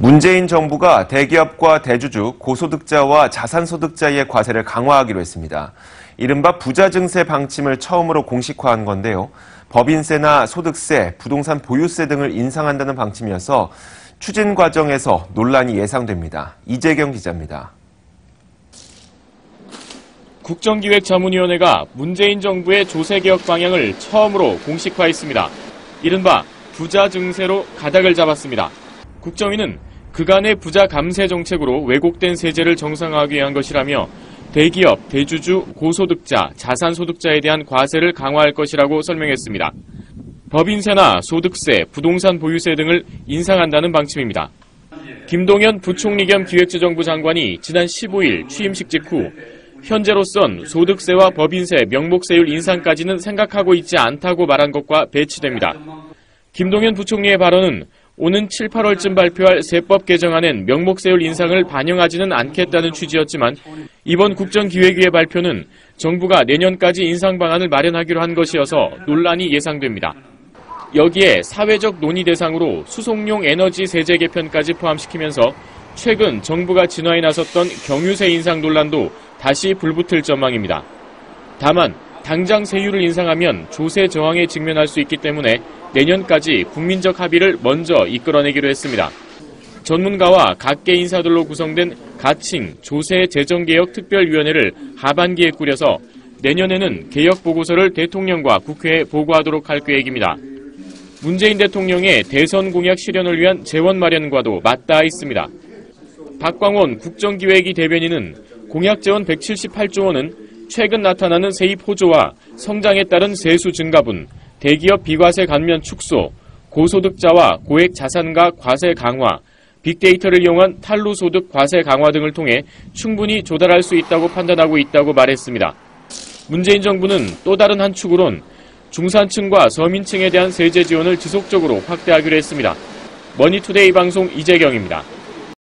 문재인 정부가 대기업과 대주주, 고소득자와 자산소득자의 과세를 강화하기로 했습니다. 이른바 부자 증세 방침을 처음으로 공식화한 건데요. 법인세나 소득세, 부동산 보유세 등을 인상한다는 방침이어서 추진 과정에서 논란이 예상됩니다. 이재경 기자입니다. 국정기획자문위원회가 문재인 정부의 조세개혁 방향을 처음으로 공식화했습니다. 이른바 부자 증세로 가닥을 잡았습니다. 국정위는 그간의 부자 감세 정책으로 왜곡된 세제를 정상화하기 위한 것이라며 대기업, 대주주, 고소득자, 자산소득자에 대한 과세를 강화할 것이라고 설명했습니다. 법인세나 소득세, 부동산 보유세 등을 인상한다는 방침입니다. 김동연 부총리 겸 기획재정부 장관이 지난 15일 취임식 직후 현재로선 소득세와 법인세, 명목세율 인상까지는 생각하고 있지 않다고 말한 것과 배치됩니다. 김동연 부총리의 발언은 오는 7, 8월쯤 발표할 세법 개정안엔 명목세율 인상을 반영하지는 않겠다는 취지였지만 이번 국정기획위의 발표는 정부가 내년까지 인상 방안을 마련하기로 한 것이어서 논란이 예상됩니다. 여기에 사회적 논의 대상으로 수송용 에너지 세제 개편까지 포함시키면서 최근 정부가 진화에 나섰던 경유세 인상 논란도 다시 불붙을 전망입니다. 다만 당장 세율을 인상하면 조세 저항에 직면할 수 있기 때문에 내년까지 국민적 합의를 먼저 이끌어내기로 했습니다. 전문가와 각계 인사들로 구성된 가칭 조세 재정개혁 특별위원회를 하반기에 꾸려서 내년에는 개혁 보고서를 대통령과 국회에 보고하도록 할 계획입니다. 문재인 대통령의 대선 공약 실현을 위한 재원 마련과도 맞닿아 있습니다. 박광원 국정기획위 대변인은 공약 재원 178조 원은 최근 나타나는 세입 호조와 성장에 따른 세수 증가분, 대기업 비과세 감면 축소, 고소득자와 고액 자산가 과세 강화, 빅데이터를 이용한 탈루소득 과세 강화 등을 통해 충분히 조달할 수 있다고 판단하고 있다고 말했습니다. 문재인 정부는 또 다른 한 축으론 중산층과 서민층에 대한 세제 지원을 지속적으로 확대하기로 했습니다. 머니투데이 방송 이재경입니다.